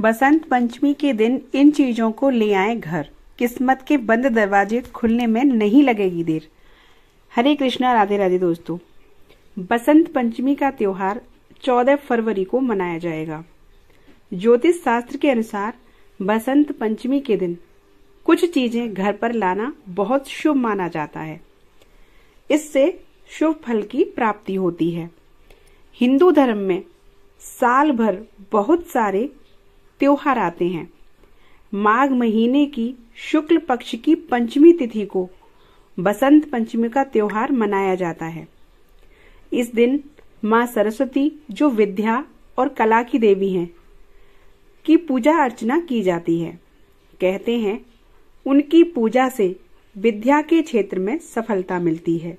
बसंत पंचमी के दिन इन चीज़ों को ले आए घर। किस्मत के बंद दरवाजे खुलने में नहीं लगेगी देर। हरे कृष्णा, राधे राधे दोस्तों। बसंत पंचमी का त्योहार 14 फरवरी को मनाया जाएगा। ज्योतिष शास्त्र के अनुसार बसंत पंचमी के दिन कुछ चीज़ें घर पर लाना बहुत शुभ माना जाता है। इससे शुभ फल की प्राप्ति होती है। हिंदू धर्म में साल भर बहुत सारे त्योहार आते हैं। माघ महीने की शुक्ल पक्ष की पंचमी तिथि को बसंत पंचमी का त्योहार मनाया जाता है। इस दिन माँ सरस्वती जो विद्या और कला की देवी हैं, की पूजा अर्चना की जाती है। कहते हैं, उनकी पूजा से विद्या के क्षेत्र में सफलता मिलती है।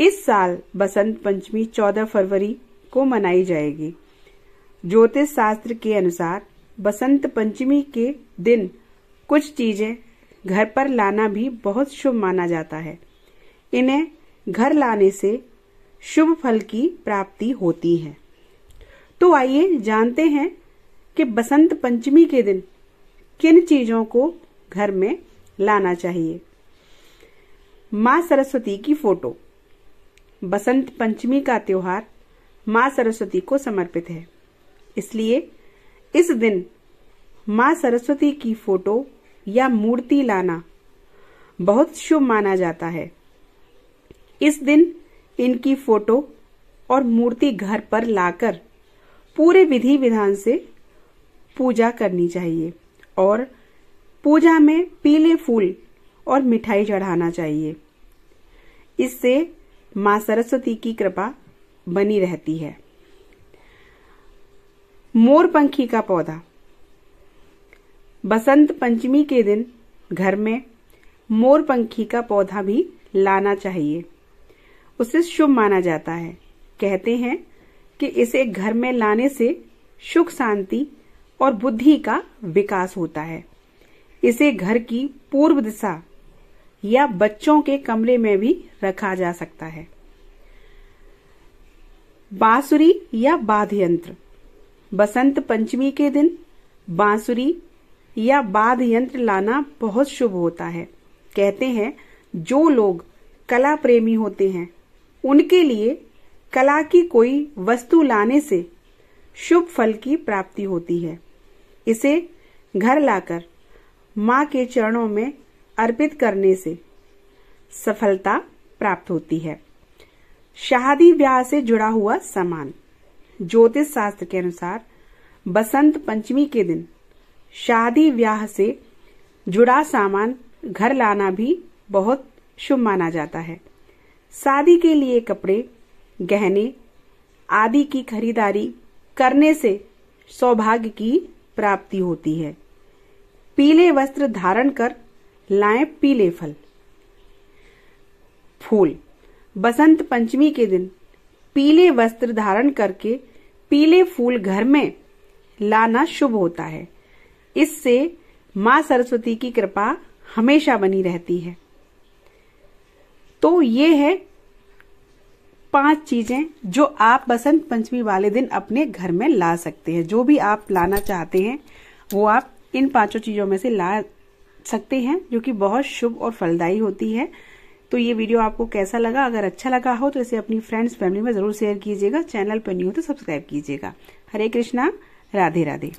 इस साल बसंत पंचमी 14 फरवरी को मनाई जाएगी। ज्योतिष शास्त्र के अनुसार बसंत पंचमी के दिन कुछ चीज़ें घर पर लाना भी बहुत शुभ माना जाता है। इन्हें घर लाने से शुभ फल की प्राप्ति होती है। तो आइए जानते हैं कि बसंत पंचमी के दिन किन चीज़ों को घर में लाना चाहिए। माँ सरस्वती की फ़ोटो। बसंत पंचमी का त्योहार माँ सरस्वती को समर्पित है। इसलिए इस दिन माँ सरस्वती की फ़ोटो या मूर्ति लाना बहुत शुभ माना जाता है। इस दिन इनकी फ़ोटो और मूर्ति घर पर लाकर पूरे विधि विधान से पूजा करनी चाहिए और पूजा में पीले फूल और मिठाई चढ़ाना चाहिए। इससे माँ सरस्वती की कृपा बनी रहती है। मोर पंखी का पौधा। बसंत पंचमी के दिन घर में मोर पंखी का पौधा भी लाना चाहिए। उसे शुभ माना जाता है। कहते हैं कि इसे घर में लाने से सुख, शांति और बुद्धि का विकास होता है। इसे घर की पूर्व दिशा या बच्चों के कमरे में भी रखा जा सकता है। बांसुरी या बाध यंत्र। बसंत पंचमी के दिन बांसुरी या बाध यंत्र लाना बहुत शुभ होता है। कहते हैं, जो लोग कला प्रेमी होते हैं, उनके लिए कला की कोई वस्तु लाने से शुभ फल की प्राप्ति होती है। इसे घर लाकर माँ के चरणों में अर्पित करने से सफलता प्राप्त होती है। शादी ब्याह से जुड़ा हुआ सामान। ज्योतिष शास्त्र के अनुसार बसंत पंचमी के दिन शादी ब्याह से जुड़ा सामान घर लाना भी बहुत शुभ माना जाता है। शादी के लिए कपड़े, गहने आदि की खरीदारी करने से सौभाग्य की प्राप्ति होती है। पीले वस्त्र धारण कर लाएँ पीले फल। फूल। बसंत पंचमी के दिन पीले वस्त्र धारण करके पीले फूल घर में लाना शुभ होता है। इससे माँ सरस्वती की कृपा हमेशा बनी रहती है। तो ये है पाँच चीज़ें जो आप बसंत पंचमी वाले दिन अपने घर में ला सकते हैं। जो भी आप लाना चाहते हैं, वो आप इन पाँचों चीज़ों में से ला सकते हैं, जो कि बहुत शुभ और फलदायी होती है। तो ये वीडियो आपको कैसा लगा? अगर अच्छा लगा हो तो इसे अपनी फ्रेंड्स फैमिली में ज़रूर शेयर कीजिएगा। चैनल पर हो तो सब्सक्राइब कीजिएगा। हरे कृष्णा, राधे राधे।